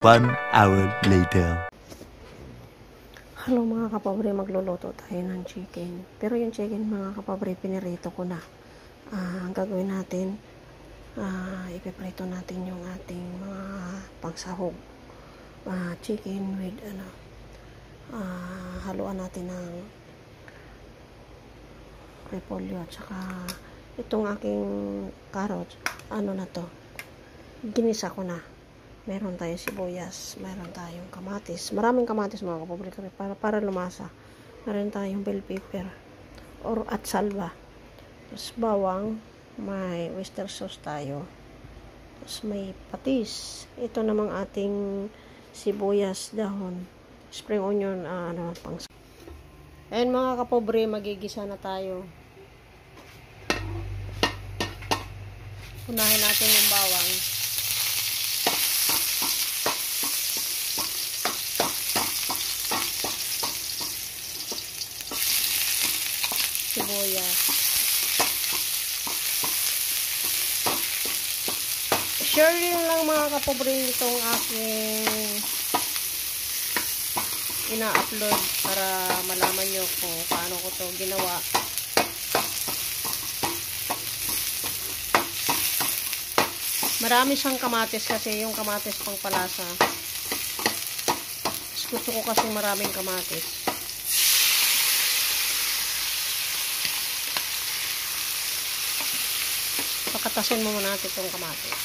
One hour later. Hello mga kapobre, magluluto tayo ng chicken. Pero yung chicken mga kapobre, pinirito ko na. Ah, ang gagawin natin, ah, ipiprito natin yung ating mga pangsahog. Ah, chicken with ano, ah, haluan natin ng repolyo at saka itong aking carrots, ano na to, ginisa ko na meron tayong sibuyas, meron tayong kamatis. Maraming kamatis mga kapobre kami para, para lumasa. Meron tayong bell pepper or at salba. Tapos bawang, may oyster sauce tayo. Tapos may patis. Ito namang ating sibuyas dahon. Spring onion, uh, ano, pang Ayan mga kapobre, magigisa na tayo. Unahin natin yung bawang. Sibuyas. Sharing lang mga kapobre itong aking ina-upload para malaman nyo kung paano ko to ginawa. Marami siyang kamatis kasi yung kamatis pang palasa. Gusto ko kasi maraming kamatis. Pakatasin mo muna natin itong kamatis.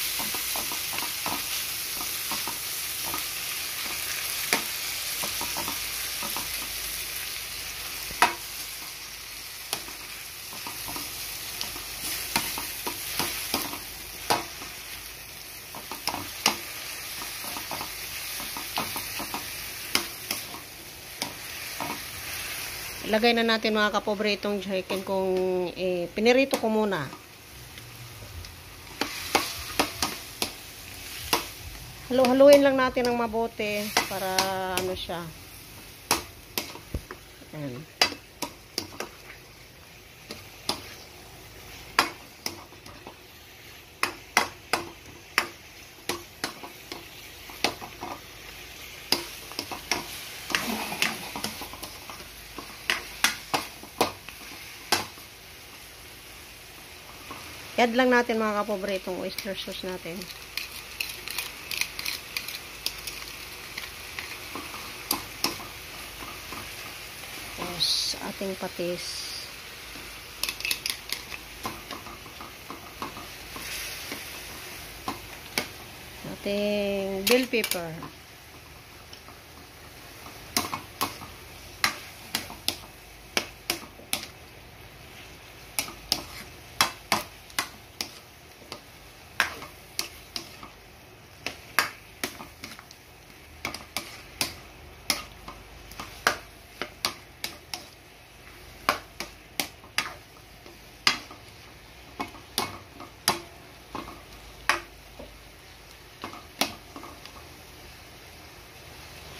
Ilagay na natin mga kapobre itong chicken kung eh, pinirito ko muna. Halu-haluin lang natin ng mabuti para ano siya. Ayan. Add lang natin mga kapobre itong oyster sauce natin. ating patis. Ating bell pepper.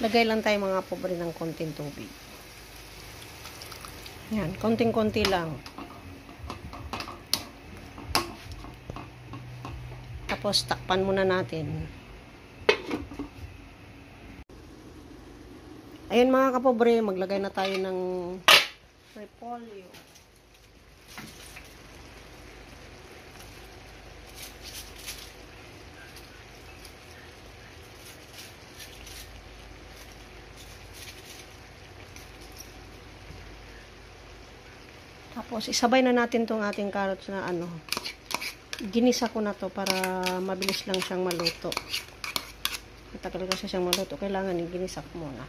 Lagay lang tayo mga pobre ng konting tubig. Yan, konting-konti lang. Tapos takpan muna natin. Ayun mga kapobre, maglagay na tayo ng repolyo. Tapos, isabay na natin tong ating carrots na ano. Ginisa ko na to para mabilis lang siyang maluto. Matagal kasi siyang maluto. Kailangan yung ginisa ko muna.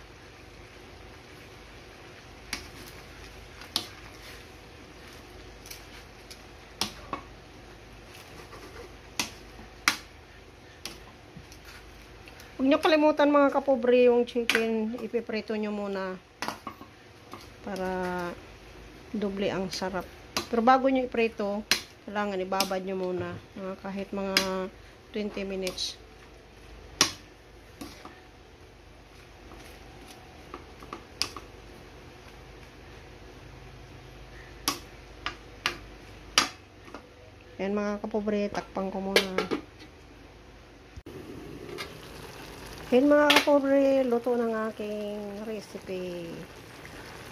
Huwag niyo kalimutan mga kapobre yung chicken. Ipiprito nyo muna. Para doble ang sarap. Pero bago nyo iprito, kailangan ibabad nyo muna. Mga kahit mga 20 minutes. Yan mga kapobre, takpang ko muna. Yan mga kapobre, luto ng aking recipe.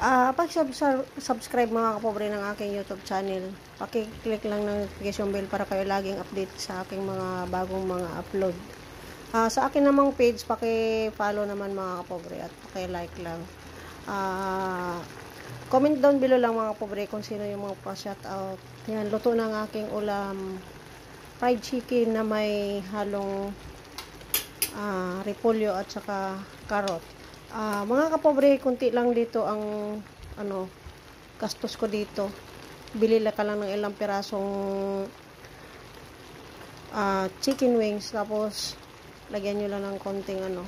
Ah, pag subscribe mga kapobre ng aking YouTube channel, paki-click lang ng notification bell para kayo laging update sa aking mga bagong mga upload. Ah, sa akin namang page, paki-follow naman mga kapobre at paki-like lang. Ah, comment down below lang mga kapobre kung sino yung mga pa-shout out. Yan, luto ng aking ulam fried chicken na may halong ah, repolyo at saka carrot. Ah, mga kapobre, kunti lang dito ang ano gastos ko dito. Bili lang ka lang ng ilang pirasong ah, chicken wings tapos lagyan nyo lang ng konting ano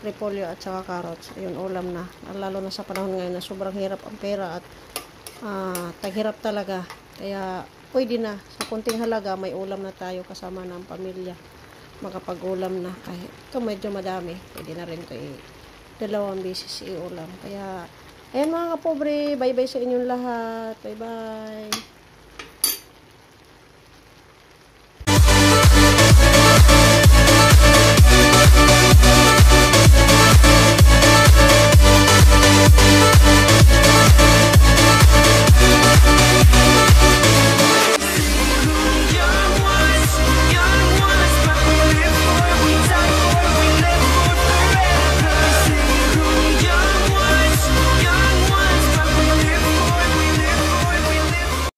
repolyo at saka carrots. Ayun, ulam na. Lalo na sa panahon ngayon na sobrang hirap ang pera at ah, taghirap talaga. Kaya pwede na. Sa konting halaga, may ulam na tayo kasama ng pamilya. Makapag-ulam na. Kahit ito medyo madami. Pwede na rin ito i- dalawang beses iulam. Kaya, ayan mga kapobre, bye-bye sa inyong lahat. Bye-bye.